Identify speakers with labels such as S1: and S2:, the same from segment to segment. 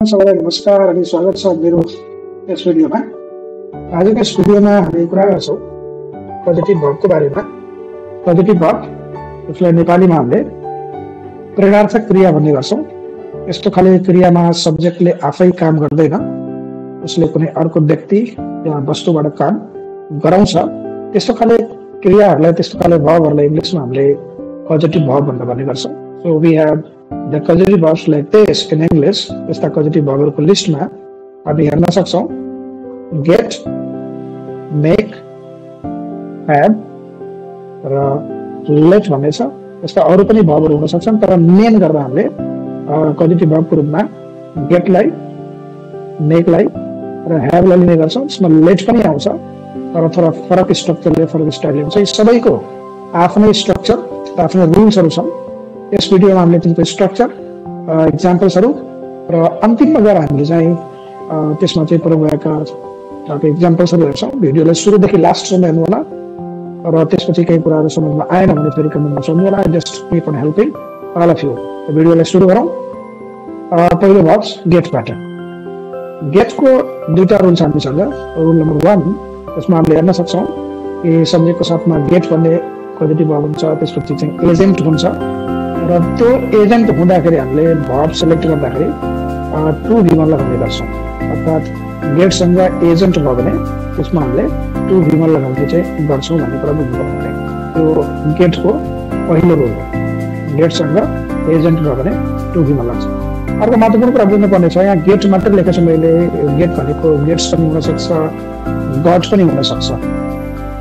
S1: सबैलाई नमस्कार अनि स्वागत छ मेरो यस भिडियोमा। आजको यस भिडियोमा हामी कुरा गर्छौँ पोजिटिभ भबको बारेमा। पोजिटिभ भब उसलाई नेपालीमा हामीले प्रेरणार्थक क्रिया भन्ने गर्छौँ। यस्तो खाले क्रियामा सब्जेक्टले आफै काम गर्दैन। उसले कुनै अर्को व्यक्ति या वस्तुबाट काम गराउँछ। त्यस्तो खाले क्रियाहरूलाई त्यस्तो खाले भवहरूलाई इङ्ग्लिसमा हामीले पोजिटिभ भव भनेर भन्ने गर्छौँ। So we have the causative verbs like in English यस्ता कजेटिभ भर्बहरूको लिस्टमा हामी हेर्न सक्छौँ गेट मेक ह्याभ र लेट भन्ने छ यस्ता अरू पनि भर्बहरू हुन सक्छन् तर मेन गरेर हामीले कजेटिभ भर्बको रूपमा गेटलाई मेकलाई र ह्याभलाई लिने गर्छौँ त्यसमा लेट पनि आउँछ तर थोरै फरक स्ट्रक्चरले फरक स्टाइलले हुन्छ यी सबैको आफ्नै स्ट्रक्चर आफ्नै रुल्सहरू छन् यस भिडियोमा हामीले तिनको स्ट्रक्चर इक्जाम्पल्सहरू र अन्तिममा गएर हामीले चाहिँ त्यसमा चाहिँ प्रयोग भएका इक्जाम्पल्सहरू हेर्छौँ। भिडियोलाई सुरुदेखि लास्टसम्म हेर्नु होला। र त्यसपछि केही कुराहरू समझमा आएन भने फेरि कमेन्टमा सोध्नु होला। Just keep on helping all of you भिडियोलाई सुरु गरौँ। पहिलो भर्स गेटबाट गेटको दुईवटा रुल्स हामीसँग रुल नम्बर वान त्यसमा हामीले हेर्न सक्छौँ कि सब्जेक्टको साथमा गेट भन्ने पोजिटिभ हुन्छ त्यसपछि चाहिँ एजेन्ट हुन्छ। र त्यो एजेन्ट हुँदाखेरि हामीले भर्ब सेलेक्ट गर्दाखेरि टु भिमल लगाउने गर्छौँ अर्थात् गेटसँग एजेन्ट भयो भने त्यसमा हामीले टु भिमल लगाउने चाहिँ गर्छौँ भन्ने कुरा बुझ्नु त्यो गेटको पहिलो रोल हो गेटसँग एजेन्ट भयो भने टु भिमल लाग्छ अर्को महत्त्वपूर्ण कुरा बुझ्नुपर्ने छ यहाँ गेट मात्रै लेखेको छु मैले गेट भनेको गेट्स पनि हुनसक्छ गड पनि हुनसक्छ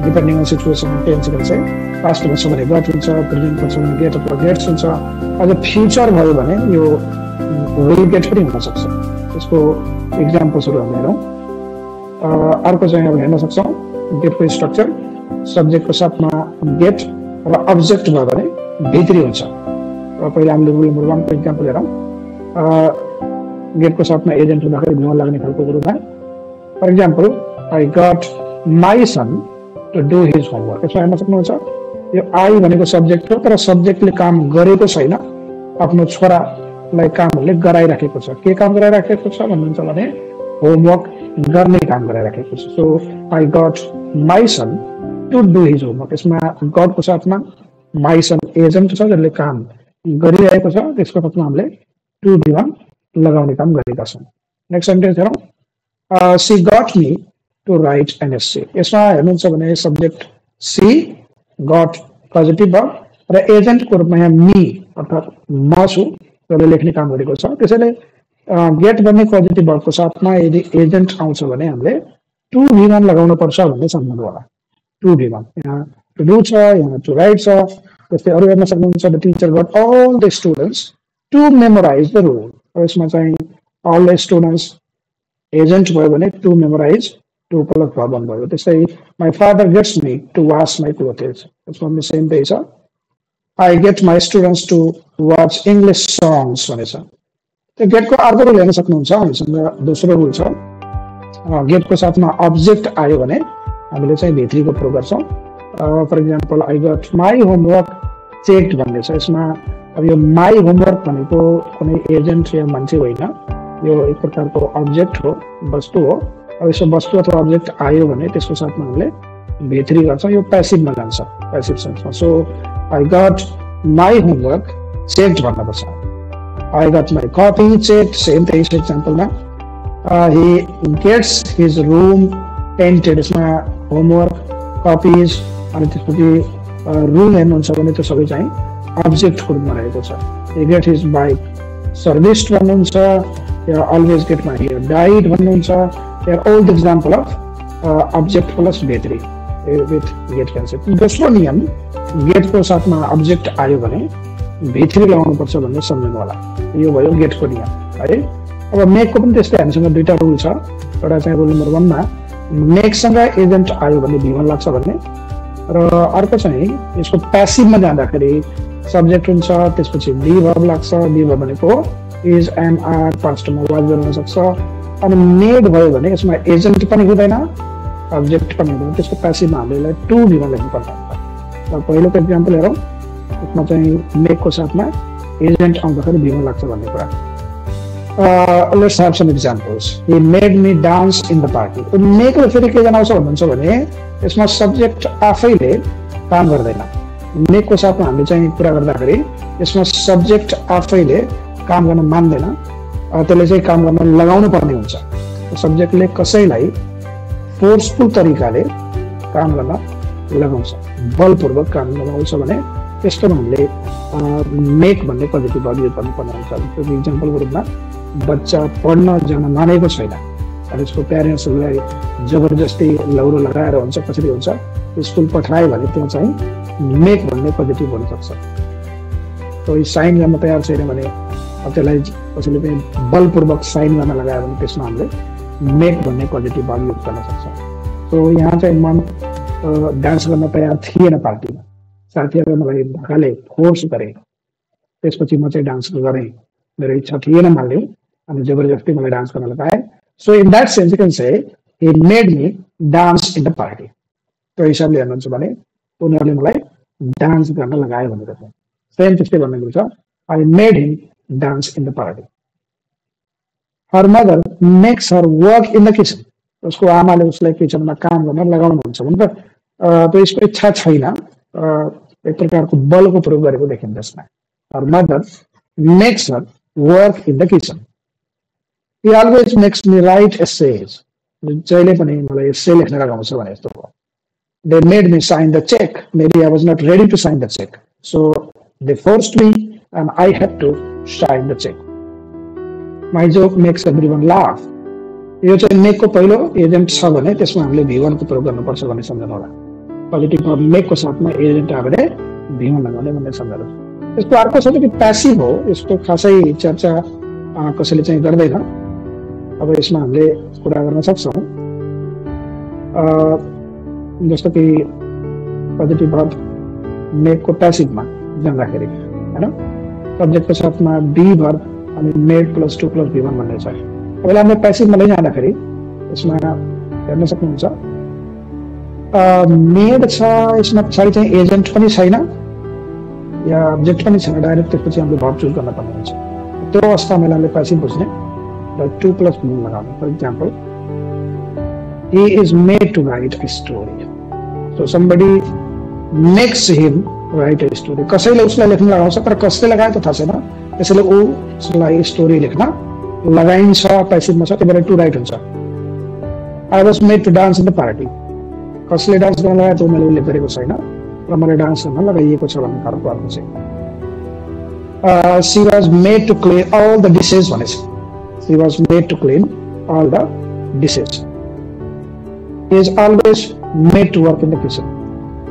S1: डिपेन्डिङ अन सिचुएसन टेन्सको चाहिँ पास्टमा छ भने गट हुन्छ प्रेजेन्टमा छ भने गेट अथवा गेट्स हुन्छ अझ फ्युचर भयो भने यो रिल गेट पनि हुनसक्छ त्यसको इक्जाम्पल्सहरू हामी हेरौँ अर्को चाहिँ अब हेर्न सक्छौँ गेटको स्ट्रक्चर सब्जेक्टको साथमा गेट र अब्जेक्ट भयो भने भित्री हुन्छ र पहिला हामीले रुल नम्बर वानको इक्जाम्पल हेरौँ गेटको साथमा एजेन्ट हुँदाखेरि भ्यू लाग्ने खालको कुरोमा for example I got my son to do his homework यसमा हेर्न सक्नुहुन्छ यो आई भनेको सब्जेक्ट हो तर सब्जेक्टले काम गरेको छैन। आफ्नो छोरालाई कामहरूले गराइराखेको छ। के काम गराइराखेको छ भन्नुहुन्छ भने होमवर्क गर्ने काम गराइराखेको छ। So I got my son to do his homework यसमा गडको साथमा माई सन एजेन्ट छ जसले काम गरिरहेको छ। त्यसको साथमा हामीले टु डीमा लगाउने काम गरेका छौँ। नेक्स्ट सेन्टेन्स हेरौँ। She got me to write an essay यसमा हेर्नुहुन्छ भने सब्जेक्ट सी गट पोजिटिभ भयो र एजेन्टको रूपमा यहाँ मी अर्थात् म छु जसले लेख्ने काम गरेको छ त्यसैले गेट भन्ने पोजिटिभ भर्बको साथमा यदि एजेन्ट आउँछ भने हामीले टु भिवान लगाउनु पर्छ भन्ने सम्झनु होला टु भिवान यहाँ टु डु छ यहाँ टु राइट छ त्यस्तै अरू हेर्न सक्नुहुन्छ the teacher got all the students to memorize the rule यसमा चाहिँ अल द स्टुडेन्ट्स एजेन्ट भयो भने टु मेमोराइज टु उपलब्ध भयो भन्नुभयो त्यस्तै my father gets me to wash my clothes त्यसमा पनि सेम त्यही छ I get my students to watch English songs भनेछ त्यो गेटको अर्को रुल हेर्न सक्नुहुन्छ हामीसँग दोस्रो रुल छ गेटको साथमा अब्जेक्ट आयो भने हामीले चाहिँ भित्रीको प्रयोग गर्छौँ for example I got my homework check भन्ने छ यसमा अब यो माई होमवर्क भनेको कुनै एजेन्ट या मान्छे होइन यो एक प्रकारको अब्जेक्ट हो वस्तु हो अब यसो वस्तु अथवा अब्जेक्ट आयो भने त्यसको साथमा हामीले भित्री गर्छौँ यो प्यासिभमा जान्छ passive सेन्समा so I got my homework checked भन्नुपर्छ। I got my copy check same छ इक्जाम्पलमा he gets his room painted यसमा होमवर्क कपिज अनि त्यसपछि रुम हेर्नुहुन्छ भने त्यो सबै चाहिँ अब्जेक्टको रूपमा रहेको छ। He get his bike serviced भन्नुहुन्छ अलवेज गेटमा हियर डाइड भन्नुहुन्छ। They are all the example of object plus भित्री विथ गेट कन्सेप्ट दोस्रो नियम गेटको साथमा अब्जेक्ट आयो भने भित्री लगाउनुपर्छ भन्ने सम्झनु होला यो भयो गेटको नियम है अब मेकको पनि त्यस्तै हामीसँग दुईवटा रुल छ एउटा चाहिँ रुल नम्बर वानमा मेकसँग एजेन्ट आयो भने भिमन लाग्छ भन्ने र अर्को चाहिँ यसको प्यासिभमा जाँदाखेरि सब्जेक्ट हुन्छ त्यसपछि बी भर्ब लाग्छ बी भर्ब भनेको इज एमआर पास्टमा वाज गर्न सक्छ अनि मेड भयो भने यसमा एजेन्ट पनि हुँदैन अब्जेक्ट पनि हुँदैन त्यसको प्यासिभमा हामीले यसलाई टु भिमा लेख्नुपर्ने हुन्छ र पहिलोको इक्जाम्पल हेरौँ यसमा चाहिँ मेकको साथमा एजेन्ट आउँदाखेरि भिमा लाग्छ भन्ने कुरा। Let's have some examples he made me dance in the party मेकले फेरि के जनाउँछ भन्नुहुन्छ भने यसमा सब्जेक्ट आफैले काम गर्दैन। मेकको साथमा हामीले चाहिँ कुरा गर्दाखेरि यसमा सब्जेक्ट आफैले काम गर्न मान्दैन। त्यसले चाहिँ काम गर्न लगाउनु पर्ने हुन्छ। सब्जेक्टले कसैलाई फोर्सफुल तरिकाले काम गर्न लगाउँछ। बलपूर्वक काम लगाउँछ भने त्यस्तोमा हामीले मेक भन्ने पद्धति युज गर्नुपर्ने हुन्छ। इक्जाम्पलको रूपमा बच्चा पढ्न जान मानेको छैन। अनि उसको प्यारेन्ट्सहरूलाई जबरजस्ती लौरो लगाएर हुन्छ कसरी हुन्छ स्कुल पठायो भने त्यो चाहिँ मेक भन्ने पद्धति हुनसक्छ। साइन गर्न तयार छैन भने त्यसलाई कसैले पनि बलपूर्वक साइन गर्न लगायो भने त्यसमा हामीले मेक भन्ने पद्धति युज गर्न सक्छ। सो यहाँ चाहिँ मन डान्स गर्न तयार थिएन पार्टीमा। साथीहरूले मलाई धक्काले फोर्स गरे। त्यसपछि म चाहिँ डान्स गरेँ मेरो इच्छा थिएन मान्यो अनि जबरजस्ती मलाई डान्स गर्न लगाएँ। So in that sense can say he made me dance in the party त्यो हिसाबले हेर्नुहुन्छ भने उनीहरूले मलाई डान्स गर्न लगायो भनेर सेम त्यस्तै भन्ने मिल्छ I made him dance in the party her mother makes her work in the kitchen उसको आमाले उसलाई किचनमा काम गर्न लगाउनुहुन्छ भने त त्यो यसको इच्छा छैन एक प्रकारको बलको प्रयोग गरेको देखिन्छ यसमा her mother makes her work in the kitchen he always makes me write essays जहिले पनि मलाई एसे लेख्न लगाउँछ भने जस्तो भयो they made me sign the cheque maybe I was not ready to sign the cheque so they forced me I had to sign the cheque my joke makes everyone love यो चाहिँ मेकको पहिलो agent छ भने त्यसमा हामीले भिवनको प्रयोग गर्नुपर्छ भन्ने सम्झनु होला पोजिटिभ मेकको साथमा एजेन्ट आएर भिमा लगाउने भन्ने सम्झनु यसको अर्को छ कि प्यासिभ हो यसको खासै चर्चा कसैले चाहिँ गर्दैन अब यसमा हामीले कुरा गर्न सक्छौँ जस्तो कि पोजिटिभ भर्ब मेकको प्यासिभमा जाँदाखेरि होइन सब्जेक्टको साथमा बी भर्ब अनि made plus to plus V भन्ने छ पहिला हामीले प्यासिभमा लैजाँदाखेरि यसमा हेर्न सक्नुहुन्छ मेड छ यसमा पछाडि चाहिँ एजेन्ट पनि छैन या अब्जेक्ट पनि छैन डाइरेक्ट त्यसपछि हामीले भर्ब चुज गर्न पर्ने हुन्छ त्यो अवस्थामा हामीले प्यासिभ बुझ्ने र टु प्लस लगाउने फर इक्जाम्पल he is made to write a story. So somebody makes a story. कसैले उसलाई लेख्न लगाउँछ तर कसले लगायो त थाहा छैन त्यसैले उसलाई स्टोरी लेख्न। लगाइन्छ प्यासिभमा छ त्यही भएर टु राइट हुन्छ I was made to dance in the party कसले डान्स गर्न लगायो त्यो मैले उल्लेख गरेको छैन र मलाई डान्स गर्न लगाइएको छ भन्ने खालको अर्को चाहिँ she was made to clean all the dishes भनेछ she. Was made to clean all the dishes is always made to work in the kitchen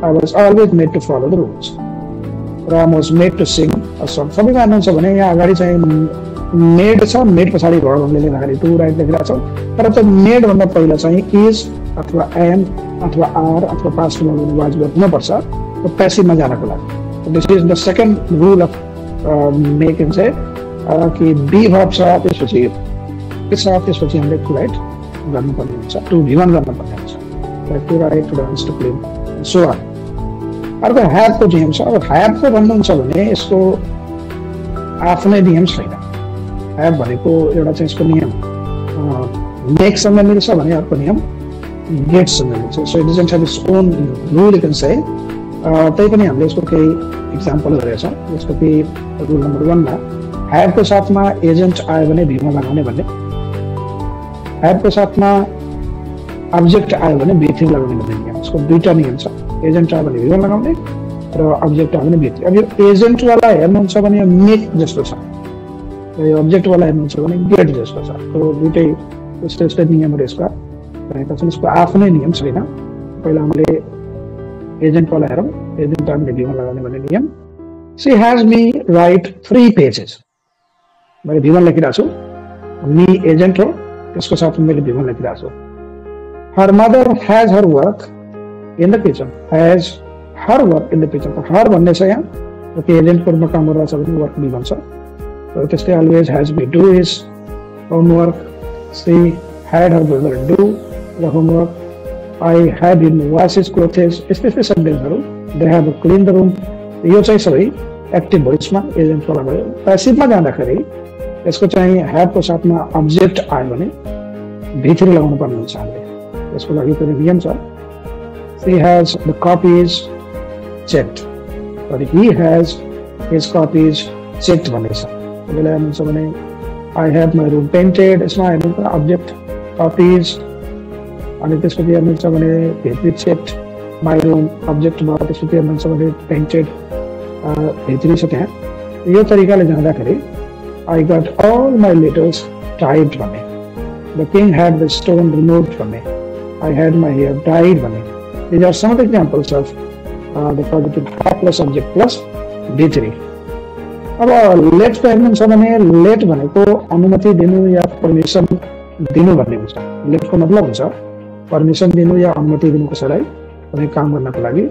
S1: I was always made to follow the rules र I was made to sing a song सबै जान्नुहुन्छ भने यहाँ अगाडि चाहिँ made छ made पछाडि घर भन्ने लेख्दाखेरि टु राइट लेखिरहेको छ तर त्यो मेडभन्दा पहिला चाहिँ इज अथवा एम अथवा आर अथवा पास्ट वाज हुनुपर्छ त्यो प्यासिभमा जानको लागि this is the second rule of make in चाहिँ कि बी भब छ त्यसपछि छ त्यसपछि हामीले टु राइट गर्नुपर्ने हुन्छ टु भिवन गर्नुपर्ने हुन्छ to write to dance to clean so अर्को ह्यापको नियम छ अब ह्यापको भन्नुहुन्छ भने यसको आफ्नै नियम छैन। ह्याभ भनेको एउटा चाहिँ यसको नियम मेकसँग मिल्छ भने अर्को नियम गेटसँग मिल्छ। So it doesn't have its own rule can say त्यही पनि हामीले यसको केही इक्जाम्पल गरेका छौँ। जस्तो कि रुल नम्बर वानमा ह्याभको साथमा एजेन्ट आयो भने भिमा लगाउने भन्ने। ह्याभको साथमा अब्जेक्ट आयो भने भित्री लगाउने भन्ने नियम यसको दुईवटा नियम छ। एजेन्ट आयो भने भिमा लगाउने र अब्जेक्ट आयो भने भित्री अब यो एजेन्टवाला हेर्नुहुन्छ भने मेक जस्तो छ। यो अब्जेक्टवाला हेर्नुहुन्छ भने गेट जस्तो छ। त्यो दुइटै यस्तो यस्तै नियमहरू यसका रहेका छन्। यसको आफ्नै नियम छैन। पहिला हामीले एजेन्टवाला हेरौँ। एजेन्ट हामीले भीमा लगाउने भन्ने नियम। She has me write three pages मैले भीमा लेखिरहेको छु। मी एजेन्ट हो। त्यसको साथमा मैले भीमा लेखिरहेको छु। Her mother has her work in the kitchen has her work in the kitchen her भन्ने छ यहाँ एजेन्टको रूपमा काम गरिरहेको छ भने वर्क बी भन्छ Proteste always has me do his homework. She had her brother do the homework. I had him wash his clothes, especially सेन्टेन्सहरू they have clean the room यो चाहिँ सबै एक्टिभ भोइसमा एजेन्टवाला भयो प्यासिभमा जाँदाखेरि यसको चाहिँ ह्याडको साथमा अब्जेक्ट आयो भने भित्री लगाउनु पर्ने हुन्छ हामीले यसको लागि पनि नियम छ she has the copies checked but he has his copies checked भन्ने छ त्यसलाई हेर्नुहुन्छ भने I have my room painted यसमा हेर्नुहुन्छ अब्जेक्ट कपिज अनि त्यसपछि हेर्नुहुन्छ भने भित्री चेक्ड माई रुम अब्जेक्ट भयो त्यसपछि हेर्नुहुन्छ भने पेन्टेड भित्री छ त्यहाँ यो तरिकाले जाँदाखेरि I got all my letters tied भन्ने the king had the stone remove भन्ने I had my hair dyed भन्ने these are some examples of the positive plus subject plus three अब लेटको हेर्नुहुन्छ भने लेट भनेको अनुमति दिनु या पर्मिसन दिनु भन्ने हुन्छ लेटको मतलब हुन्छ पर्मिसन दिनु या अनुमति दिनु कसैलाई कुनै काम गर्नको लागि।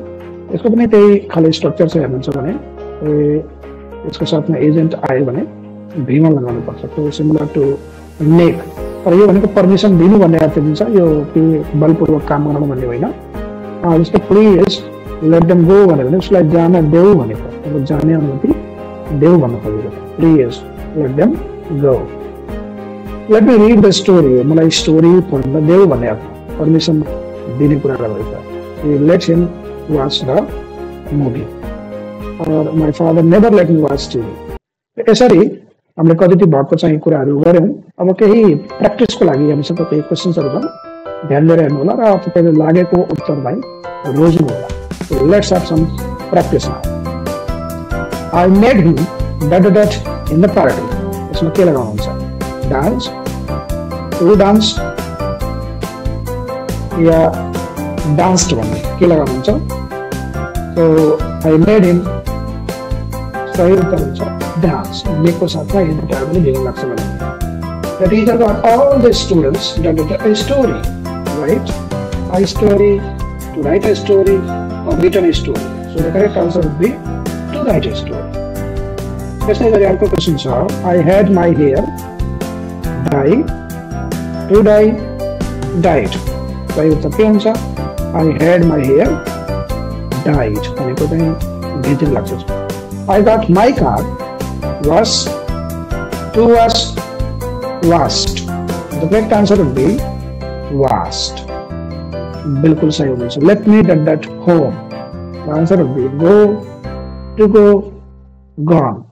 S1: यसको पनि त्यही खालि स्ट्रक्चर चाहिँ हेर्नुहुन्छ भने यसको साथमा एजेन्ट आयो भने भीमा लगाउनु पर्छ त्यो सिमिलर टु मेक तर यो भनेको पर्मिसन दिनु भन्ने अर्थ दिन्छ यो बलपूर्वक काम गर्नु भन्ने होइन जस्तो प्लिज लेट देम गो भन्यो भने उसलाई जान देऊ भनेको अब जाने अनुमति देऊ भन्न खोजेको please let them go let me read the story मलाई स्टोरी पढ्न देऊ भन्ने अर्थ पर्मिसन दिने कुरा रहेछ let him watch the movie my father never let me watch TV यसरी हामीले कति भएको चाहिँ कुराहरू गऱ्यौँ। अब केही प्र्याक्टिसको लागि हामीसँग केही क्वेसन्सहरू ध्यान दिएर हेर्नु होला र तपाईँले लागेको उत्तरलाई रोज्नु होला। So let's have some practice now. I made him dot dot in the party. इसमें क्या लगाना हुन्छ डांस टू डांस या डांस्ड भन्ने के लगाउनु हुन्छ सो आई मेड हिम सही उत्तर हुन्छ। dance, Nekosaka in Tamil Nilaksamana. The teacher got all the students to write a story, right? A story, to write a story, or written a story. So the correct answer would be to write a story. Let's say the answer questions are I had my hair, dye, to dye, dyed. Why would the answer? I had my hair dyed. I got my car I got my car was to was was the correct answer would be was बिल्कुल सही हुनुहुन्छ let me dot dot home the answer would be go to go gone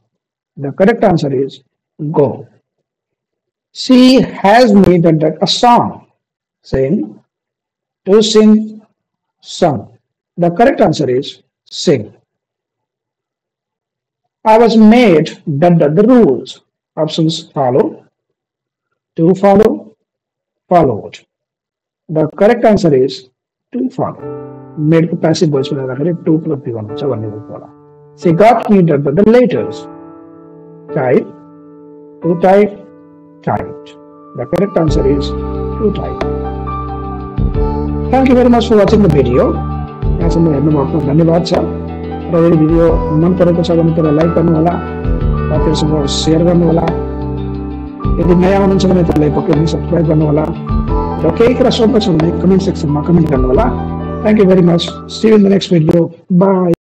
S1: the correct answer is go she has made a, a song saying to sing song the correct answer is sing i was made that the, the rules options follow to follow followed the correct answer is to follow made को passive voice में लगाकर to plus भी होना चाहिए बनने वाला she got me the, the letters type to type typed the correct answer is to type thank you very much for watching the video यहाँसम्म हेर्नुभएको धन्यवाद छ र यो भिडियो मन परेको छ भने त्यसलाई लाइक गर्नुहोला साथीहरूसँग सेयर गर्नुहोला यदि नयाँ हुनुहुन्छ भने त्यसलाई पक्कै पनि सब्सक्राइब गर्नुहोला र केही कुरा सोध्नु छ भने कमेन्ट सेक्सनमा कमेन्ट गर्नुहोला thank you very much see in the next video bye